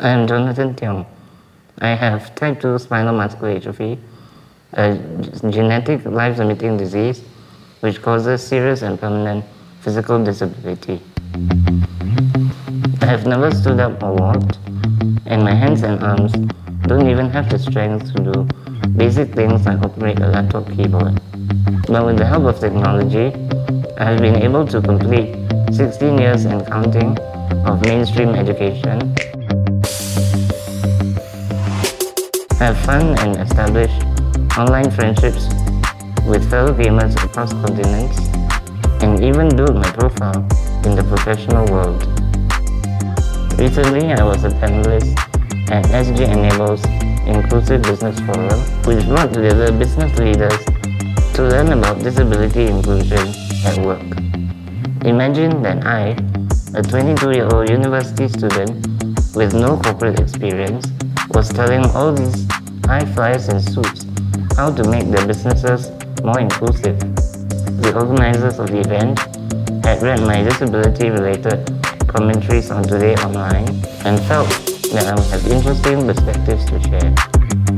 I am Jonathan Tiong. I have type 2 spinal muscular atrophy, a genetic life-limiting disease which causes serious and permanent physical disability. I have never stood up or walked, and my hands and arms don't even have the strength to do basic things like operate a laptop keyboard. But with the help of technology, I have been able to complete 16 years and counting of mainstream education have fun and establish online friendships with fellow gamers across continents, and even build my profile in the professional world. Recently, I was a panelist at SG Enable's Inclusive Business Forum, which brought together business leaders to learn about disability inclusion at work. Imagine that I, a 22-year-old university student with no corporate experience, was telling all these high flyers in suits how to make their businesses more inclusive. The organizers of the event had read my disability-related commentaries on Today Online and felt that I would have interesting perspectives to share.